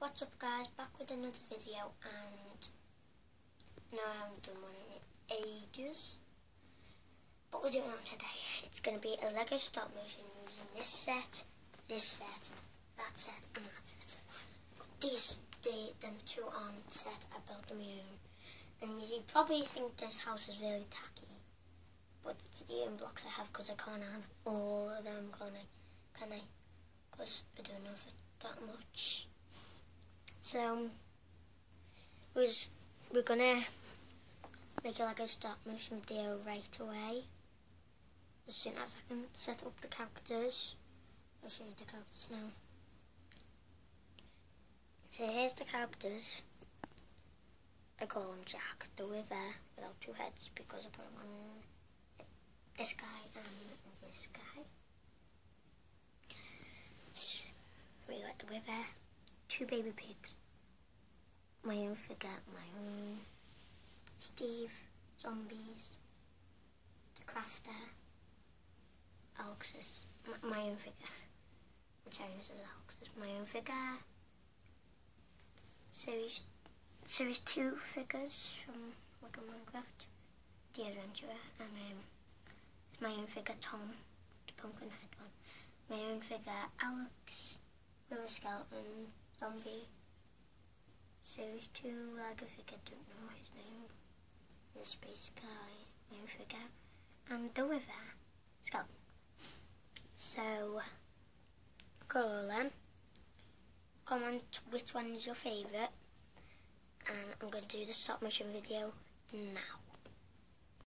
What's up guys, back with another video and no I haven't done one in ages but we're doing one today. It's going to be a Lego stop motion using this set, this set, that set and that set. These, the, them two aren't set, I built them own and you probably think this house is really tacky but it's the even blocks I have because I can't have all of them can I? Can I? Because I don't know if it's that much. So was we're gonna make it like a stop motion video right away. As soon as I can set up the characters. I'll show you the characters now. So here's the characters. I call him Jack the River without two heads because I put him on this guy and this guy. So we got the river, two baby pigs, my own figure, my own. Steve, zombies, the crafter, Alexis, my own figure, which I use as Alexis, my own figure, series, series two figures from Minecraft, the adventurer, and um, my own figure Tom, the pumpkin head one, my own figure Alex, a skeleton, zombie, Series 2 Lego figure, don't know his name. The space guy, main figure, and the river skeleton. So, got all them. Comment which one is your favourite, and I'm going to do the stop motion video now.